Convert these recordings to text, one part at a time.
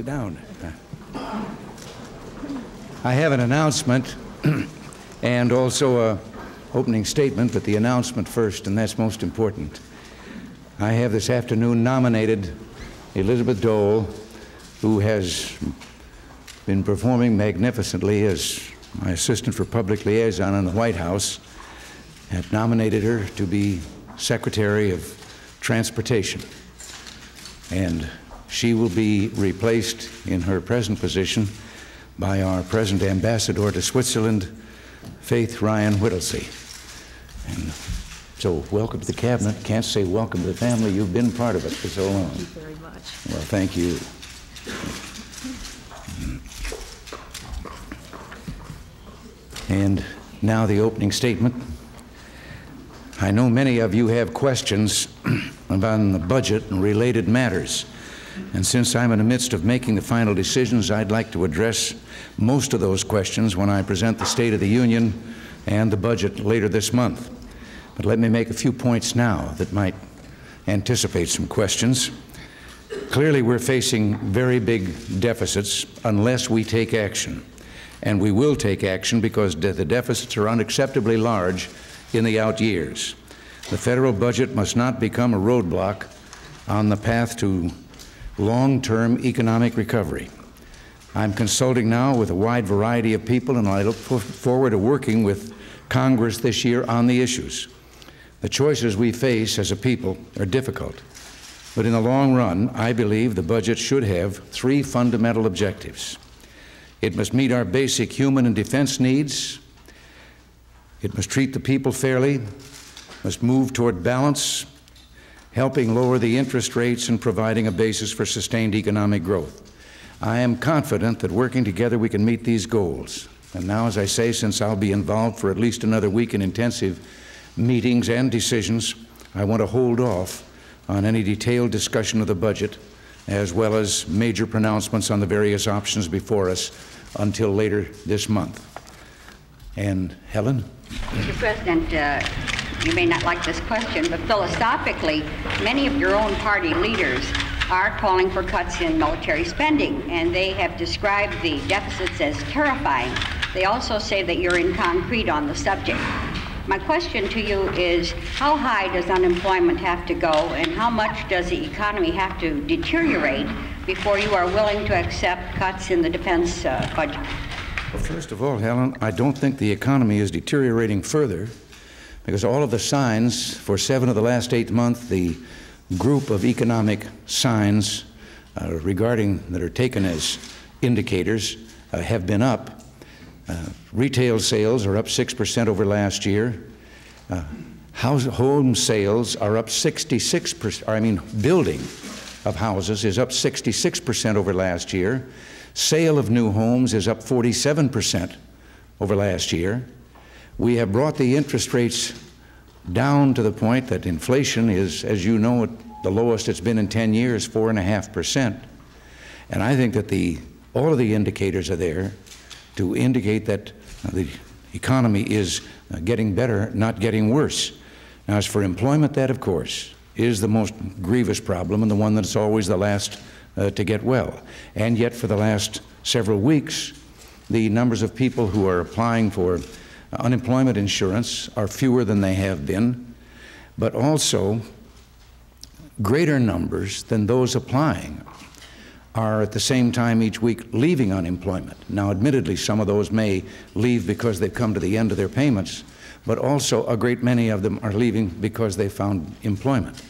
Sit down. I have an announcement and also a opening statement, but the announcement first, and that's most important. I have this afternoon nominated Elizabeth Dole, who has been performing magnificently as my assistant for public liaison in the White House, have nominated her to be Secretary of Transportation. And she will be replaced in her present position by our present ambassador to Switzerland, Faith Ryan Whittlesey. And so, welcome to the cabinet. Can't say welcome to the family. You've been part of it for so long. Thank you very much. Well, thank you. And now the opening statement. I know many of you have questions about the budget and related matters. And since I'm in the midst of making the final decisions, I'd like to address most of those questions when I present the State of the Union and the budget later this month. But let me make a few points now that might anticipate some questions. Clearly, we're facing very big deficits unless we take action. And we will take action because de the deficits are unacceptably large in the out years. The federal budget must not become a roadblock on the path to long-term economic recovery. I'm consulting now with a wide variety of people, and I look forward to working with Congress this year on the issues. The choices we face as a people are difficult, but in the long run, I believe the budget should have three fundamental objectives. It must meet our basic human and defense needs. It must treat the people fairly, must move toward balance, helping lower the interest rates and providing a basis for sustained economic growth. I am confident that working together we can meet these goals. And now, as I say, since I'll be involved for at least another week in intensive meetings and decisions, I want to hold off on any detailed discussion of the budget as well as major pronouncements on the various options before us until later this month. And Helen? Mr. President, uh, you may not like this question, but philosophically, many of your own party leaders are calling for cuts in military spending, and they have described the deficits as terrifying. They also say that you're in concrete on the subject. My question to you is how high does unemployment have to go, and how much does the economy have to deteriorate before you are willing to accept cuts in the defense uh, budget? Well, first of all, Helen, I don't think the economy is deteriorating further because all of the signs for seven of the last eight months, the group of economic signs uh, regarding that are taken as indicators uh, have been up. Uh, retail sales are up 6% over last year. Uh, house, home sales are up 66%, I mean, building of houses is up 66% over last year. Sale of new homes is up 47% over last year. We have brought the interest rates down to the point that inflation is, as you know, the lowest it's been in 10 years, 4.5%. And I think that the, all of the indicators are there to indicate that the economy is uh, getting better, not getting worse. Now, as for employment, that, of course, is the most grievous problem and the one that's always the last uh, to get well. And yet, for the last several weeks, the numbers of people who are applying for unemployment insurance are fewer than they have been, but also greater numbers than those applying are at the same time each week leaving unemployment. Now, admittedly, some of those may leave because they've come to the end of their payments, but also a great many of them are leaving because they found employment.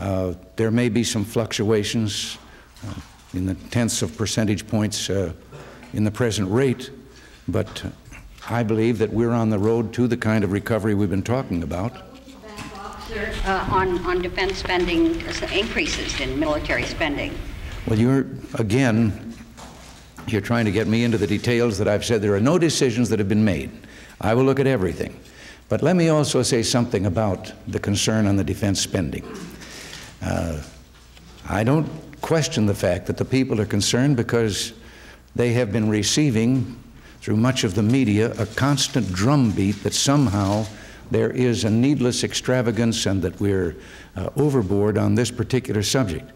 Uh, there may be some fluctuations uh, in the tenths of percentage points uh, in the present rate, but I believe that we're on the road to the kind of recovery we've been talking about. Uh, on, on defense spending, increases in military spending. Well, you're, again, you're trying to get me into the details that I've said. There are no decisions that have been made. I will look at everything. But let me also say something about the concern on the defense spending. Uh, I don't question the fact that the people are concerned because they have been receiving through much of the media a constant drumbeat that somehow there is a needless extravagance and that we're uh, overboard on this particular subject.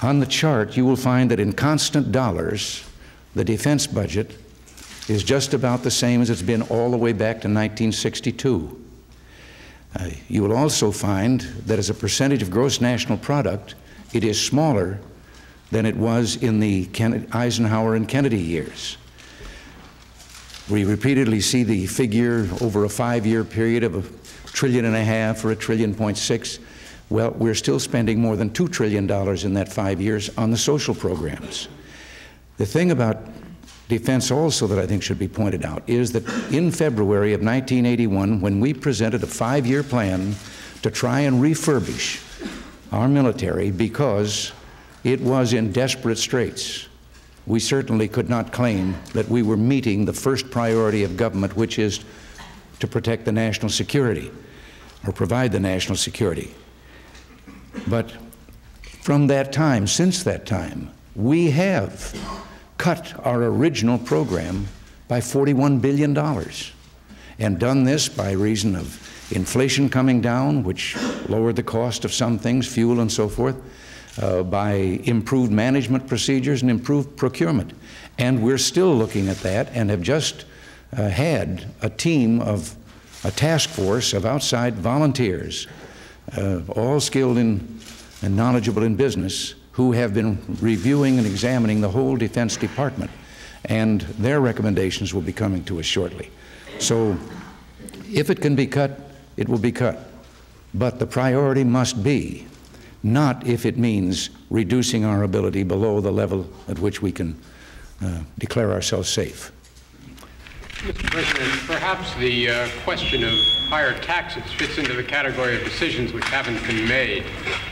On the chart, you will find that in constant dollars, the defense budget is just about the same as it's been all the way back to 1962. Uh, you will also find that as a percentage of gross national product, it is smaller than it was in the Ken Eisenhower and Kennedy years. We repeatedly see the figure over a five-year period of a trillion and a half or a trillion point six. Well, we're still spending more than $2 trillion in that five years on the social programs. The thing about defense also that I think should be pointed out is that in February of 1981, when we presented a five-year plan to try and refurbish our military because it was in desperate straits, we certainly could not claim that we were meeting the first priority of government, which is to protect the national security or provide the national security. But from that time, since that time, we have cut our original program by $41 billion and done this by reason of inflation coming down, which lowered the cost of some things, fuel and so forth, uh, by improved management procedures and improved procurement. And we're still looking at that and have just uh, had a team of a task force of outside volunteers, uh, all skilled in and knowledgeable in business, who have been reviewing and examining the whole Defense Department, and their recommendations will be coming to us shortly. So if it can be cut, it will be cut. But the priority must be not if it means reducing our ability below the level at which we can uh, declare ourselves safe. Mr. President, perhaps the uh, question of higher taxes fits into the category of decisions which haven't been made.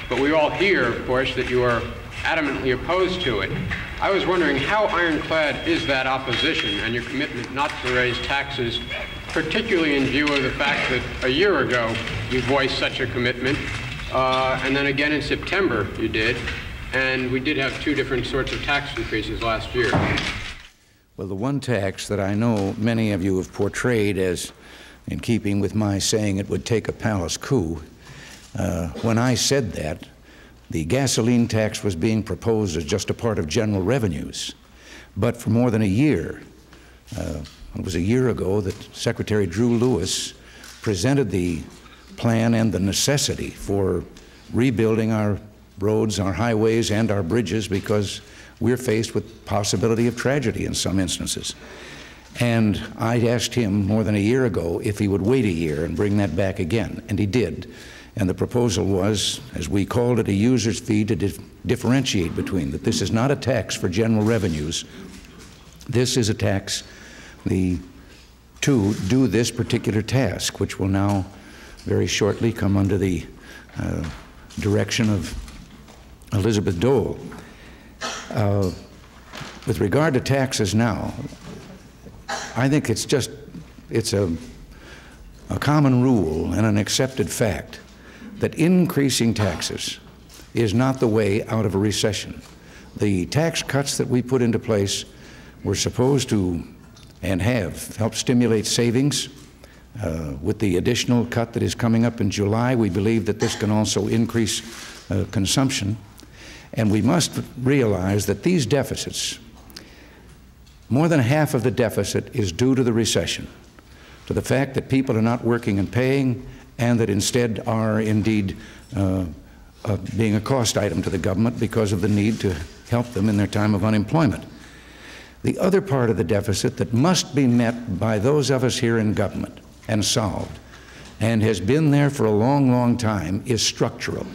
But we all hear, of course, that you are adamantly opposed to it. I was wondering how ironclad is that opposition and your commitment not to raise taxes, particularly in view of the fact that a year ago you voiced such a commitment, uh, and then again in September you did, and we did have two different sorts of tax increases last year. Well, the one tax that I know many of you have portrayed as in keeping with my saying it would take a palace coup, uh, when I said that, the gasoline tax was being proposed as just a part of general revenues. But for more than a year, uh, it was a year ago that Secretary Drew Lewis presented the plan and the necessity for rebuilding our roads, our highways, and our bridges because we're faced with possibility of tragedy in some instances. And I asked him more than a year ago if he would wait a year and bring that back again, and he did. And the proposal was, as we called it, a user's fee to dif differentiate between that this is not a tax for general revenues. This is a tax the, to do this particular task, which will now very shortly come under the uh, direction of Elizabeth Dole. Uh, with regard to taxes now, I think it's just, it's a, a common rule and an accepted fact that increasing taxes is not the way out of a recession. The tax cuts that we put into place were supposed to and have helped stimulate savings. Uh, with the additional cut that is coming up in July, we believe that this can also increase uh, consumption. And we must realize that these deficits, more than half of the deficit is due to the recession, to the fact that people are not working and paying, and that instead are indeed uh, uh, being a cost item to the government because of the need to help them in their time of unemployment. The other part of the deficit that must be met by those of us here in government and solved, and has been there for a long, long time, is structural.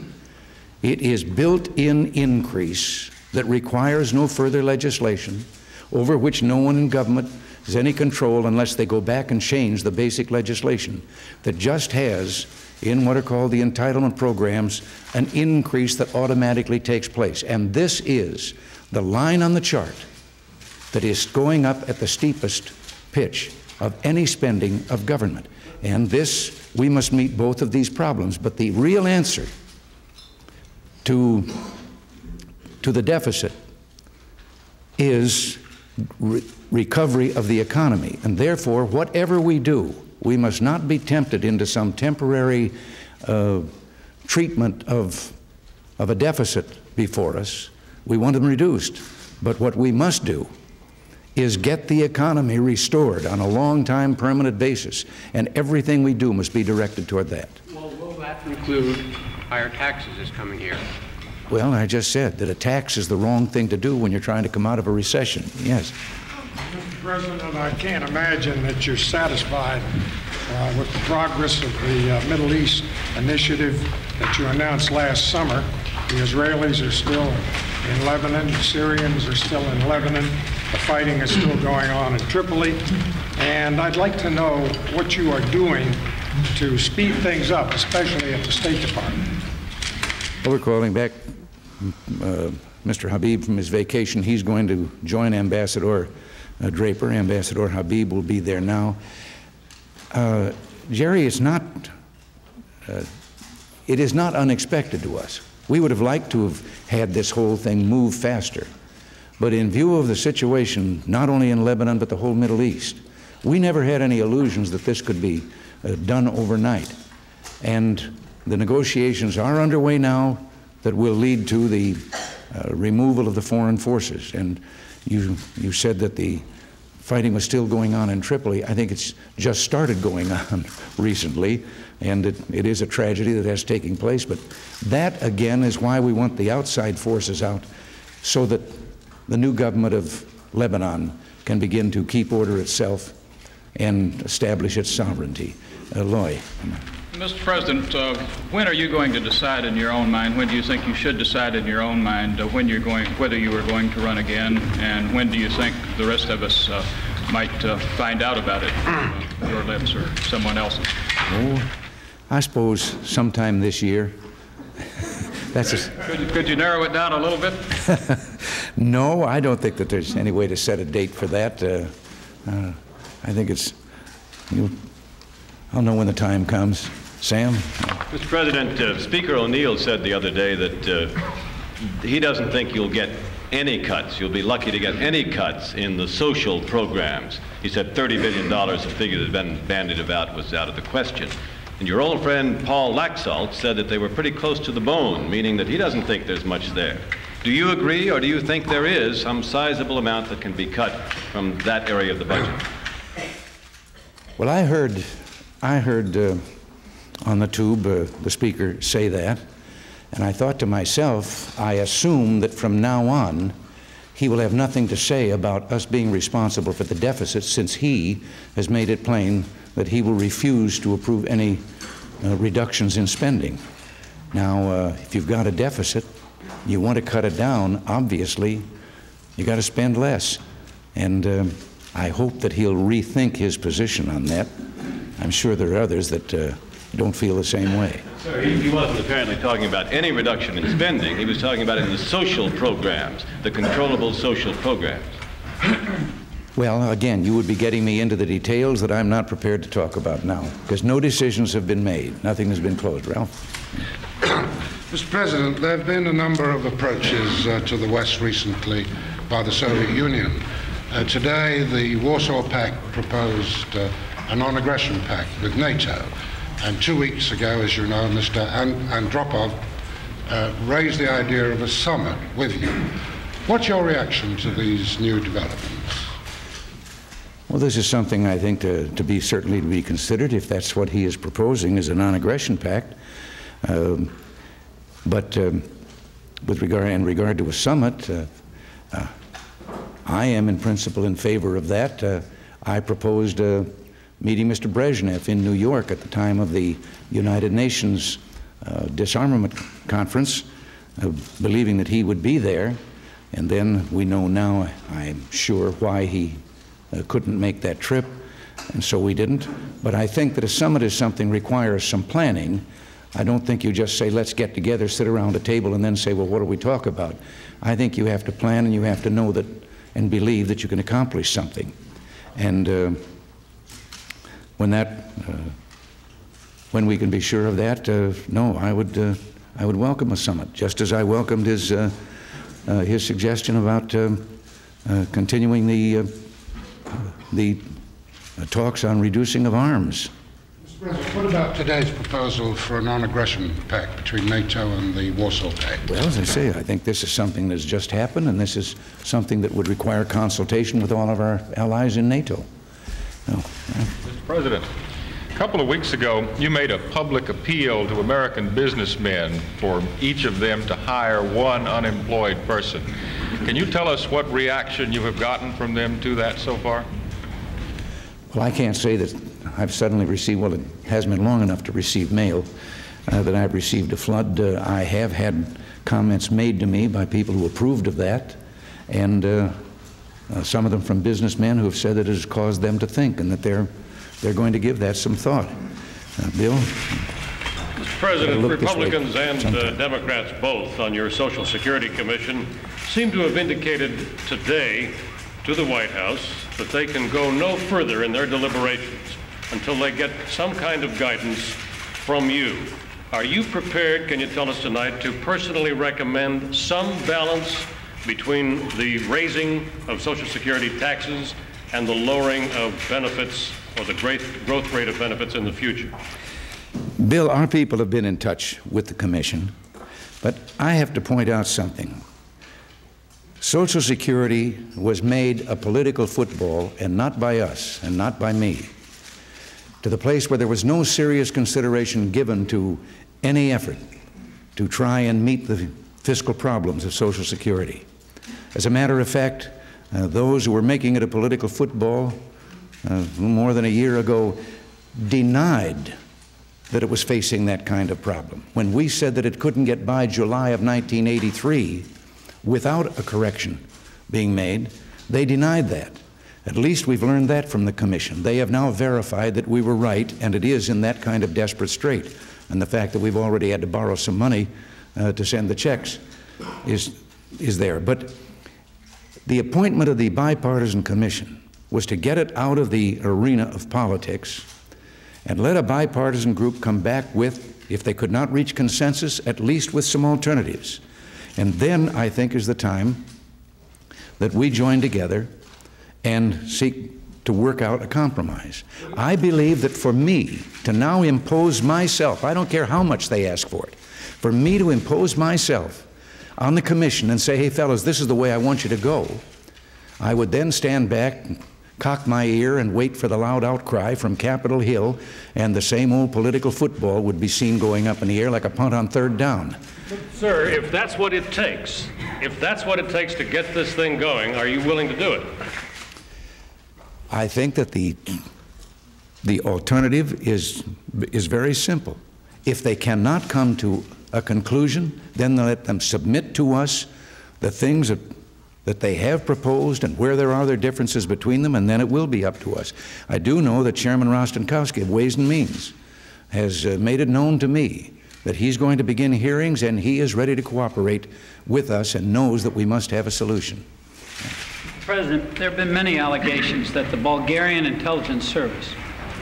It is built-in increase that requires no further legislation, over which no one in government has any control unless they go back and change the basic legislation that just has, in what are called the entitlement programs, an increase that automatically takes place. And this is the line on the chart that is going up at the steepest pitch of any spending of government. And this, we must meet both of these problems. But the real answer to, to the deficit is re recovery of the economy. And therefore, whatever we do, we must not be tempted into some temporary uh, treatment of, of a deficit before us We want them reduced. But what we must do is get the economy restored on a long-time permanent basis, and everything we do must be directed toward that. Well, will that include higher taxes this coming year? Well, I just said that a tax is the wrong thing to do when you're trying to come out of a recession. Yes. Mr. President, I can't imagine that you're satisfied uh, with the progress of the uh, Middle East initiative that you announced last summer. The Israelis are still in Lebanon, Syrians are still in Lebanon, the fighting is still going on in Tripoli, and I'd like to know what you are doing to speed things up, especially at the State Department. Well, we're calling back uh, Mr. Habib from his vacation. He's going to join Ambassador uh, Draper. Ambassador Habib will be there now. Uh, Jerry, it's not, uh, it is not unexpected to us. We would have liked to have had this whole thing move faster. But in view of the situation, not only in Lebanon, but the whole Middle East, we never had any illusions that this could be uh, done overnight. And the negotiations are underway now that will lead to the uh, removal of the foreign forces. And you, you said that the fighting was still going on in Tripoli. I think it's just started going on recently, and it, it is a tragedy that has taken place. But that, again, is why we want the outside forces out, so that the new government of Lebanon can begin to keep order itself and establish its sovereignty. Uh, Loy. Mr. President, uh, when are you going to decide in your own mind? When do you think you should decide in your own mind uh, when you're going, whether you are going to run again, and when do you think the rest of us uh, might uh, find out about it, uh, your lips or someone else's? Oh, I suppose sometime this year. That's a, Could, could you narrow it down a little bit? no, I don't think that there's any way to set a date for that. Uh, uh, I think it's, you, I'll know when the time comes. Sam? Mr. President, uh, Speaker O'Neill said the other day that uh, he doesn't think you'll get any cuts. You'll be lucky to get any cuts in the social programs. He said $30 billion, a figure that had been bandied about, was out of the question. And your old friend Paul Laxalt said that they were pretty close to the bone, meaning that he doesn't think there's much there. Do you agree, or do you think there is some sizable amount that can be cut from that area of the budget? Well, I heard, I heard uh, on the tube uh, the speaker say that, and I thought to myself, I assume that from now on, he will have nothing to say about us being responsible for the deficit since he has made it plain that he will refuse to approve any uh, reductions in spending. Now, uh, if you've got a deficit, you want to cut it down, obviously, you've got to spend less. And um, I hope that he'll rethink his position on that. I'm sure there are others that uh, don't feel the same way. Sir, he, he wasn't apparently talking about any reduction in spending. He was talking about in the social programs, the controllable social programs. Well, again, you would be getting me into the details that I'm not prepared to talk about now, because no decisions have been made. Nothing has been closed. Ralph? Mr. President, there have been a number of approaches uh, to the West recently by the Soviet Union. Uh, today, the Warsaw Pact proposed uh, a non-aggression pact with NATO. And two weeks ago, as you know, Mr. An- Andropov uh, raised the idea of a summit with you. What's your reaction to these new developments? Well, this is something I think to, to be certainly to be considered if that's what he is proposing is a non-aggression pact. Um, but um, with regard in regard to a summit, uh, uh, I am in principle in favor of that. Uh, I proposed uh, meeting Mr. Brezhnev in New York at the time of the United Nations uh, disarmament conference, uh, believing that he would be there. And then we know now, I'm sure, why he couldn't make that trip, and so we didn't. But I think that a summit is something requires some planning. I don't think you just say, let's get together, sit around a table, and then say, well, what do we talk about? I think you have to plan and you have to know that and believe that you can accomplish something. And uh, when that, uh, when we can be sure of that, uh, no, I would, uh, I would welcome a summit, just as I welcomed his, uh, uh, his suggestion about um, uh, continuing the, uh, the uh, talks on reducing of arms. Mr. President, what about today's proposal for a non-aggression pact between NATO and the Warsaw Pact? Well, as I say, I think this is something that's just happened, and this is something that would require consultation with all of our allies in NATO. No, Mr. President, a couple of weeks ago, you made a public appeal to American businessmen for each of them to hire one unemployed person. Can you tell us what reaction you have gotten from them to that so far? Well, I can't say that I've suddenly received, well, it hasn't been long enough to receive mail, uh, that I've received a flood. Uh, I have had comments made to me by people who approved of that, and uh, uh, some of them from businessmen who have said that it has caused them to think and that they're, they're going to give that some thought. Uh, Bill? Mr. President, look this way Republicans and uh. Democrats both on your Social Security Commission seem to have indicated today to the White House that they can go no further in their deliberations until they get some kind of guidance from you. Are you prepared, can you tell us tonight, to personally recommend some balance between the raising of Social Security taxes and the lowering of benefits or the great growth rate of benefits in the future? Bill, our people have been in touch with the Commission, but I have to point out something. Social Security was made a political football, and not by us, and not by me, to the place where there was no serious consideration given to any effort to try and meet the fiscal problems of Social Security. As a matter of fact, uh, those who were making it a political football uh, more than a year ago denied that it was facing that kind of problem. When we said that it couldn't get by July of 1983 without a correction being made, they denied that. At least we've learned that from the Commission. They have now verified that we were right, and it is in that kind of desperate strait. And the fact that we've already had to borrow some money uh, to send the checks is, is there. But the appointment of the bipartisan commission was to get it out of the arena of politics and let a bipartisan group come back with, if they could not reach consensus, at least with some alternatives. And then I think is the time that we join together and seek to work out a compromise. I believe that for me to now impose myself, I don't care how much they ask for it, for me to impose myself on the commission and say, hey, fellas, this is the way I want you to go, I would then stand back, cock my ear, and wait for the loud outcry from Capitol Hill, and the same old political football would be seen going up in the air like a punt on third down. Sir, if that's what it takes, if that's what it takes to get this thing going, are you willing to do it? I think that the, the alternative is, is very simple. If they cannot come to a conclusion, then let them submit to us the things that, that they have proposed and where there are other differences between them, and then it will be up to us. I do know that Chairman Rostenkowski of Ways and Means has uh, made it known to me that he's going to begin hearings and he is ready to cooperate with us and knows that we must have a solution. President, there have been many allegations that the Bulgarian intelligence service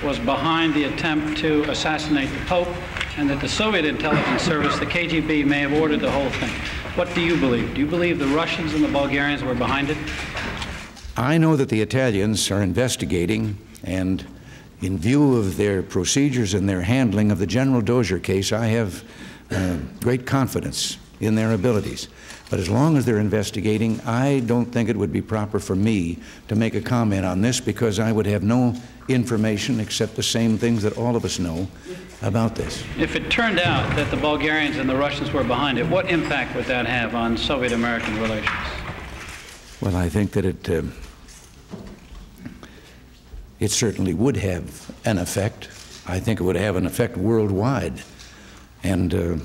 was behind the attempt to assassinate the Pope and that the Soviet intelligence service, the KGB, may have ordered the whole thing. What do you believe? Do you believe the Russians and the Bulgarians were behind it? I know that the Italians are investigating, and in view of their procedures and their handling of the General Dozier case, I have uh, great confidence in their abilities. But as long as they're investigating, I don't think it would be proper for me to make a comment on this because I would have no information except the same things that all of us know about this. If it turned out that the Bulgarians and the Russians were behind it, what impact would that have on Soviet American relations? Well, I think that it, uh, it certainly would have an effect. I think it would have an effect worldwide. And uh,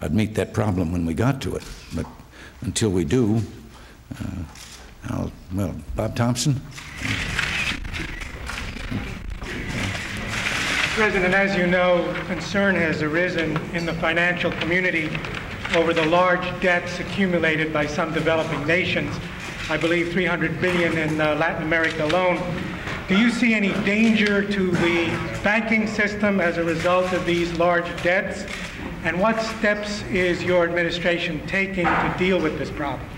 I'd meet that problem when we got to it. But until we do, uh, I'll, well, Bob Thompson? President, as you know, concern has arisen in the financial community over the large debts accumulated by some developing nations. I believe 300 billion in uh, Latin America alone. Do you see any danger to the banking system as a result of these large debts? And what steps is your administration taking to deal with this problem?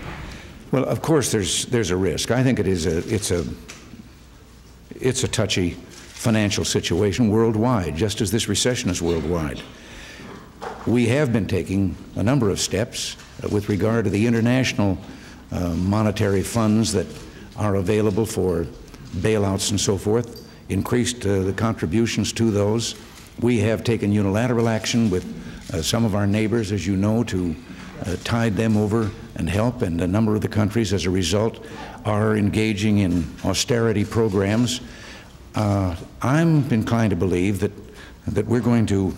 Well, of course, there's there's a risk. I think it is a it's a it's a touchy financial situation worldwide, just as this recession is worldwide. We have been taking a number of steps uh, with regard to the international uh, monetary funds that are available for bailouts and so forth, increased uh, the contributions to those. We have taken unilateral action with uh, some of our neighbors, as you know, to uh, tide them over and help, and a number of the countries, as a result, are engaging in austerity programs. Uh, I'm inclined to believe that that we're going to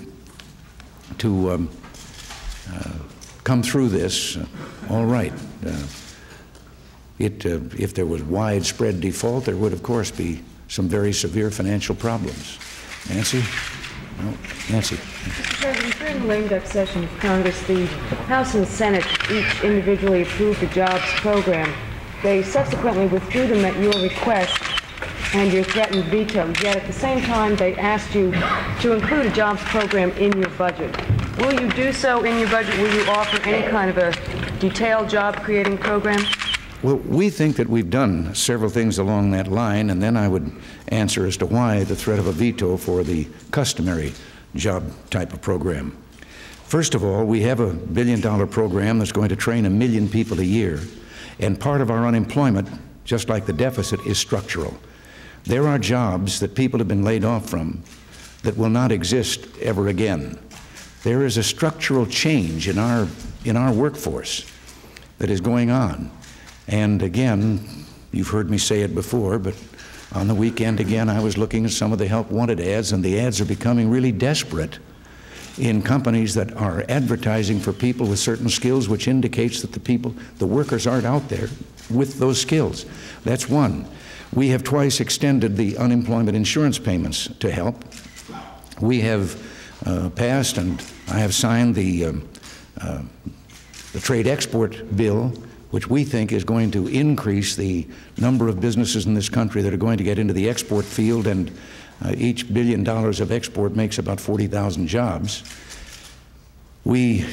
to um, uh, come through this uh, all right. Uh, it, uh, if there was widespread default, there would, of course, be some very severe financial problems. Nancy? No, Nancy. President, during the lame duck session of Congress, the House and Senate each individually approved the jobs program. They subsequently withdrew them at your request and your threatened veto. Yet at the same time, they asked you to include a jobs program in your budget. Will you do so in your budget? Will you offer any kind of a detailed job creating program? Well, we think that we've done several things along that line, and then I would answer as to why the threat of a veto for the customary job type of program. First of all, we have a billion dollar program that's going to train a million people a year, and part of our unemployment, just like the deficit, is structural. There are jobs that people have been laid off from that will not exist ever again. There is a structural change in our, in our workforce that is going on. And again, you've heard me say it before, but on the weekend again, I was looking at some of the help wanted ads, and the ads are becoming really desperate in companies that are advertising for people with certain skills, which indicates that the people, the workers aren't out there with those skills. That's one. We have twice extended the unemployment insurance payments to help. We have uh, passed, and I have signed the, um, uh, the trade export bill which we think is going to increase the number of businesses in this country that are going to get into the export field, and uh, each billion dollars of export makes about 40,000 jobs. We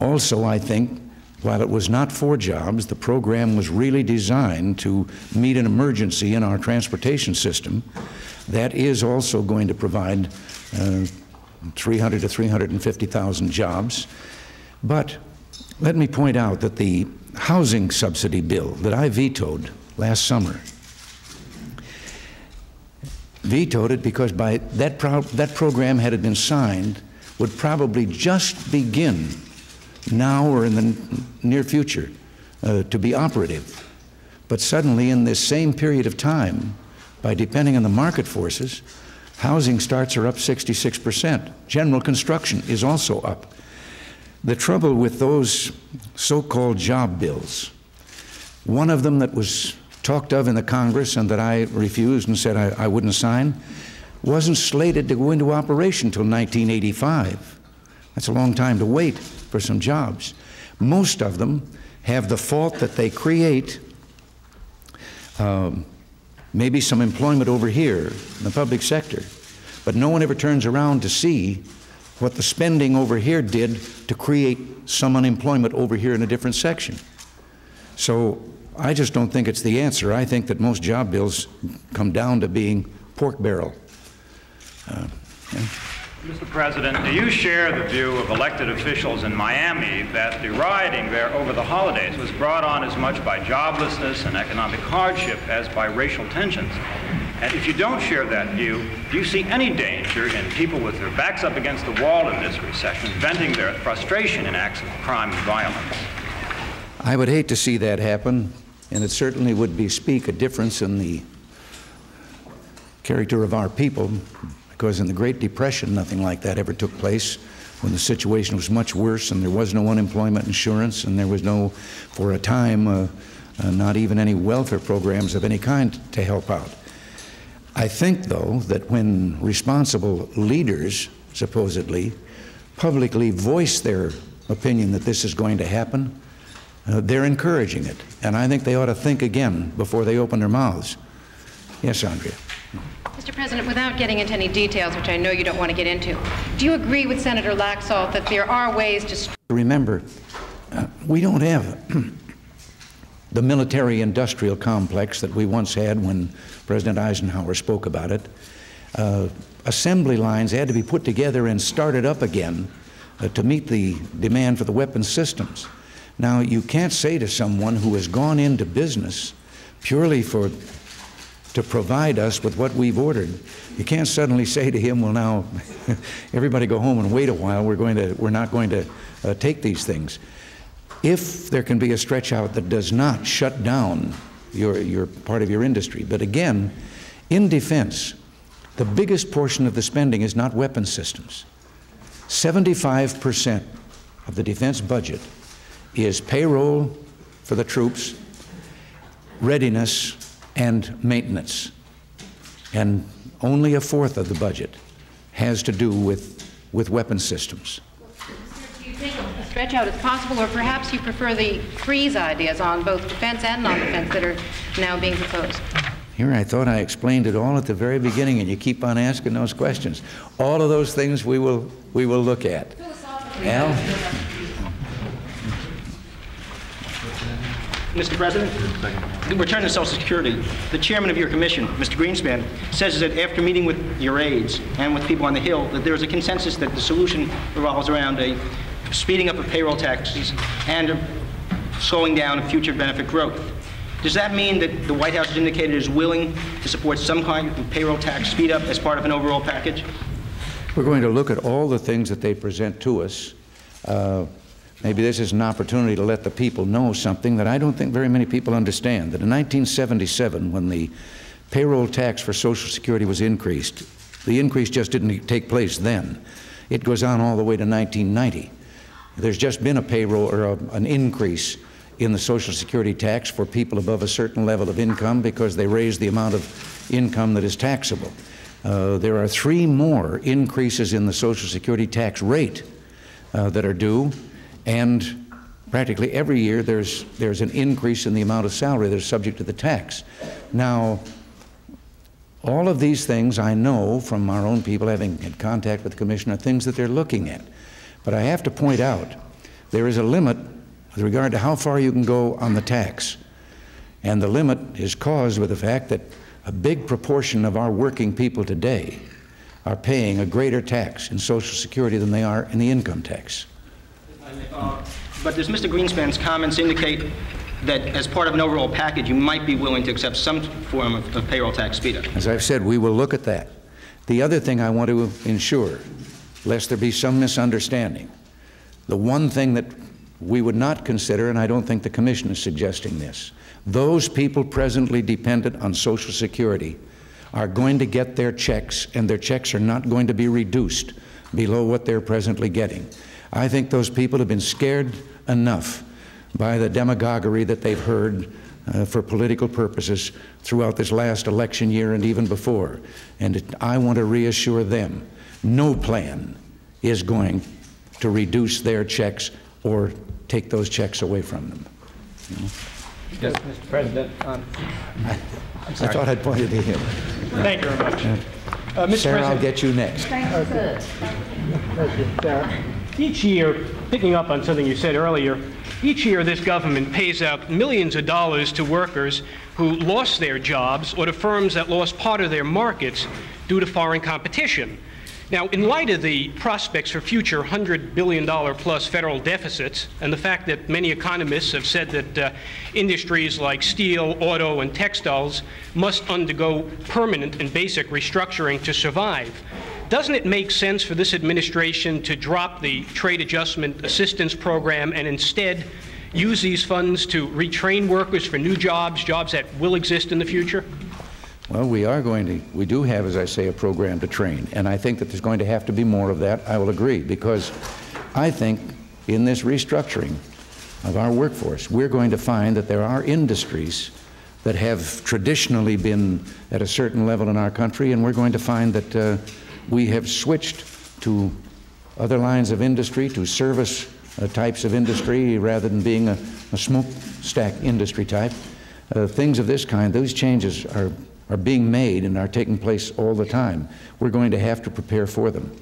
also, I think, while it was not for jobs, the program was really designed to meet an emergency in our transportation system. That is also going to provide uh, 300 to 350,000 jobs. But let me point out that the housing subsidy bill that I vetoed last summer vetoed it because by that, pro that program had it been signed would probably just begin now or in the near future uh, to be operative. But suddenly, in this same period of time, by depending on the market forces, housing starts are up 66%. General construction is also up. The trouble with those so called job bills, one of them that was talked of in the Congress and that I refused and said I, I wouldn't sign, wasn't slated to go into operation until 1985. That's a long time to wait for some jobs. Most of them have the fault that they create um, maybe some employment over here in the public sector, but no one ever turns around to see what the spending over here did to create some unemployment over here in a different section. So I just don't think it's the answer. I think that most job bills come down to being pork barrel. Uh, yeah. Mr. President, do you share the view of elected officials in Miami that the rioting there over the holidays was brought on as much by joblessness and economic hardship as by racial tensions? And if you don't share that view, do you see any danger in people with their backs up against the wall in this recession venting their frustration in acts of crime and violence? I would hate to see that happen, and it certainly would be speak a difference in the character of our people, because in the Great Depression, nothing like that ever took place when the situation was much worse and there was no unemployment insurance and there was no, for a time, uh, uh, not even any welfare programs of any kind to help out. I think, though, that when responsible leaders, supposedly, publicly voice their opinion that this is going to happen, uh, they're encouraging it. And I think they ought to think again before they open their mouths. Yes, Andrea. Mr. President, without getting into any details, which I know you don't want to get into, do you agree with Senator Laxalt that there are ways to. Remember, uh, we don't have the military industrial complex that we once had when President Eisenhower spoke about it. Uh, assembly lines had to be put together and started up again uh, to meet the demand for the weapon systems. Now, you can't say to someone who has gone into business purely for to provide us with what we've ordered. You can't suddenly say to him, "Well, now, everybody go home and wait a while. We're going to, we're not going to uh, take these things." If there can be a stretch out that does not shut down your, your part of your industry, but again, in defense, the biggest portion of the spending is not weapon systems. 75% of the defense budget is payroll for the troops, readiness, and maintenance. And only a fourth of the budget has to do with, with weapon systems. Do you think a stretch out is possible, or perhaps you prefer the freeze ideas on both defense and non-defense that are now being proposed? Here, I thought I explained it all at the very beginning, and you keep on asking those questions. All of those things we will, we will look at. Al? Mr. President, return to Social Security. The chairman of your commission, Mr. Greenspan, says that after meeting with your aides and with people on the Hill, that there is a consensus that the solution revolves around a speeding up of payroll taxes and slowing down of future benefit growth. Does that mean that the White House has indicated is willing to support some kind of payroll tax speed up as part of an overall package? We're going to look at all the things that they present to us. Uh, maybe this is an opportunity to let the people know something that I don't think very many people understand. That in 1977, when the payroll tax for Social Security was increased, the increase just didn't take place then. It goes on all the way to 1990. There's just been a payroll or a, an increase in the Social Security tax for people above a certain level of income because they raised the amount of income that is taxable. Uh, there are three more increases in the Social Security tax rate uh, that are due, and practically every year there's, there's an increase in the amount of salary that is subject to the tax. Now, all of these things I know from our own people having had contact with the Commission are things that they're looking at. But I have to point out there is a limit with regard to how far you can go on the tax. And the limit is caused by the fact that a big proportion of our working people today are paying a greater tax in Social Security than they are in the income tax. But does Mr. Greenspan's comments indicate that as part of an overall package, you might be willing to accept some form of, of payroll tax speed-up? As I've said, we will look at that. The other thing I want to ensure, lest there be some misunderstanding, the one thing that we would not consider, and I don't think the Commission is suggesting this, those people presently dependent on Social Security are going to get their checks, and their checks are not going to be reduced below what they're presently getting. I think those people have been scared enough by the demagoguery that they've heard uh, for political purposes throughout this last election year and even before. And it, I want to reassure them no plan is going to reduce their checks or take those checks away from them. You know? Yes, Mr. President. Um, I, I thought I'd pointed to him. Thank you very much. Uh, Mr. Sarah, I'll get you next. Each year, picking up on something you said earlier, each year this government pays out millions of dollars to workers who lost their jobs or to firms that lost part of their markets due to foreign competition. Now, in light of the prospects for future $100 billion plus federal deficits and the fact that many economists have said that uh, industries like steel, auto, and textiles must undergo permanent and basic restructuring to survive, doesn't it make sense for this administration to drop the Trade Adjustment Assistance Program and instead use these funds to retrain workers for new jobs, jobs that will exist in the future? Well, we are going to, we do have, as I say, a program to train, and I think that there's going to have to be more of that. I will agree, because I think in this restructuring of our workforce, we're going to find that there are industries that have traditionally been at a certain level in our country, and we're going to find that uh, we have switched to other lines of industry, to service uh, types of industry, rather than being a, a smokestack industry type. Uh, things of this kind, those changes are are being made and are taking place all the time. We're going to have to prepare for them.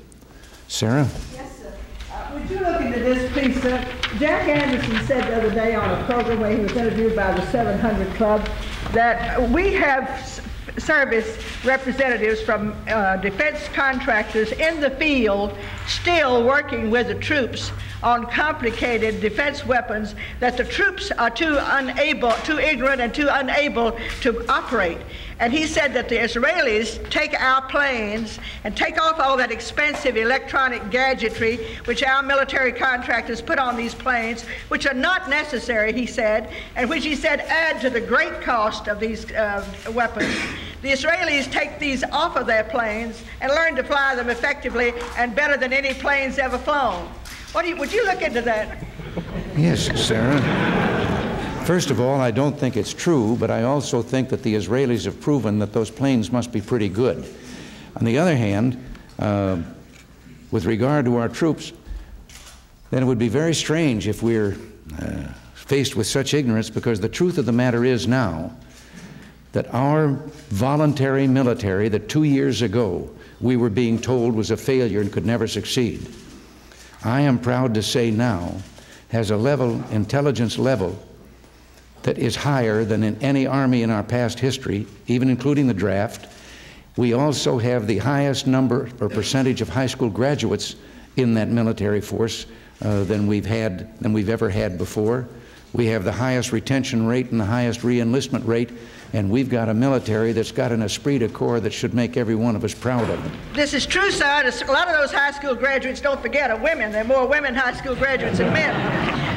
Sarah? Yes, sir. Uh, would you look into this, please? Lisa. Jack Anderson said the other day on a program where he was interviewed by the 700 Club that we have service representatives from uh, defense contractors in the field still working with the troops on complicated defense weapons that the troops are too unable, too ignorant and too unable to operate. And he said that the Israelis take our planes and take off all that expensive electronic gadgetry which our military contractors put on these planes, which are not necessary, he said, and which he said add to the great cost of these uh, weapons. The Israelis take these off of their planes and learn to fly them effectively and better than any planes ever flown. You, would you look into that? Yes, Sarah. First of all, I don't think it's true, but I also think that the Israelis have proven that those planes must be pretty good. On the other hand, uh, with regard to our troops, then it would be very strange if we're uh, faced with such ignorance because the truth of the matter is now that our voluntary military that two years ago we were being told was a failure and could never succeed, I am proud to say now has a level, intelligence level, that is higher than in any army in our past history, even including the draft. We also have the highest number or percentage of high school graduates in that military force uh, than we've had than we've ever had before. We have the highest retention rate and the highest reenlistment rate, and we've got a military that's got an esprit de corps that should make every one of us proud of it. This is true, sir. A lot of those high school graduates, don't forget, are women. There are more women high school graduates than men.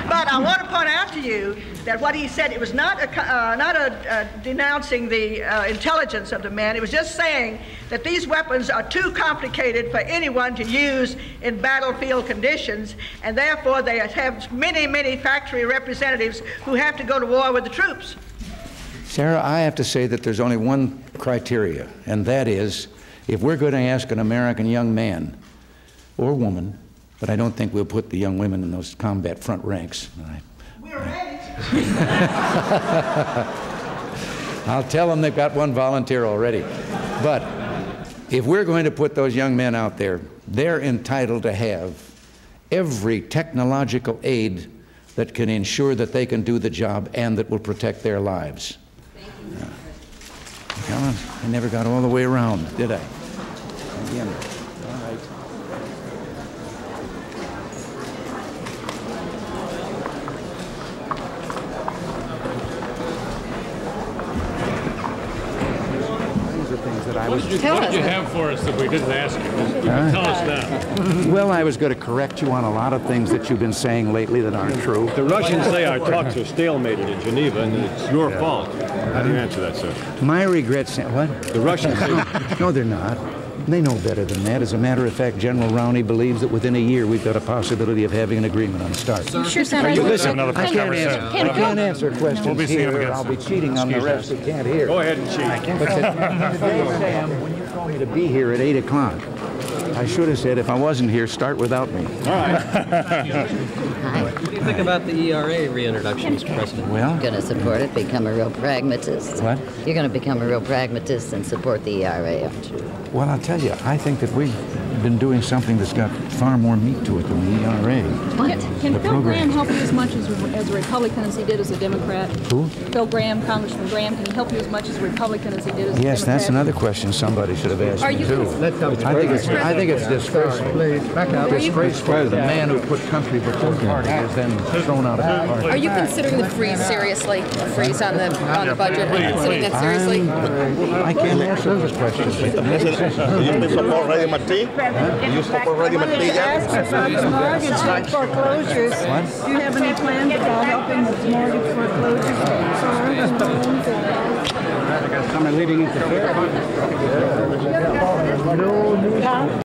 But I want to point out to you that what he said, it was not a, uh, not a, uh, denouncing the uh, intelligence of the men. It was just saying that these weapons are too complicated for anyone to use in battlefield conditions, and therefore they have many, many factory representatives who have to go to war with the troops. Sarah, I have to say that there's only one criteria, and that is if we're going to ask an American young man or woman, but I don't think we'll put the young women in those combat front ranks. We're ready. I'll tell them they've got one volunteer already. But if we're going to put those young men out there, they're entitled to have every technological aid that can ensure that they can do the job and that will protect their lives. Helen, I never got all the way around, did I? Again. All right. These are things that What was. did you, what have for us that we didn't ask you? You can tell us that. Well, I was going to correct you on a lot of things that you've been saying lately that aren't true. The Russians say our talks are stalemated in Geneva, and it's your fault. How do you answer that, sir? My regrets. What? The Russians no, they're not. They know better than that. As a matter of fact, General Rowny believes that within a year we've got a possibility of having an agreement on START. You sure sound Are like you you- listening? Another I press can't conference answer, soon. I can't answer questions We'll be here. again I'll be cheating on the Excuse rest who can't hear. Go ahead and cheat. But to- today, Sam, when you told me to be here at 8 o'clock, I should have said, if I wasn't here, start without me. All right. What do you think about the ERA reintroduction, Mr. President? Well, I'm Going to support it, become a real pragmatist. What? You're going to become a real pragmatist and support the ERA, aren't you? Well, I'll tell you, I think that we've been doing something that's got far more meat to it than the ERA. Can, can The Phil program. Gramm help you as much as, as a Republican as he did as a Democrat? Who? Phil Gramm, Congressman Gramm, can he help you as much as a Republican as he did as a Yes, Democrat? that's another question somebody should have asked Are me you too. I think it's, I think it's disgraceful. Are you- Disgraceful. The man who put country before party is then thrown out of the party. Are you considering the freeze seriously? The freeze on the on the budget? Are you considering that seriously? I can't answer those questions. You support Radio Marti? You support Radio Marti? about the mortgage foreclosures. What? Do you have any plans about helping with mortgage foreclosures for cars and homes and Somebody leading interference.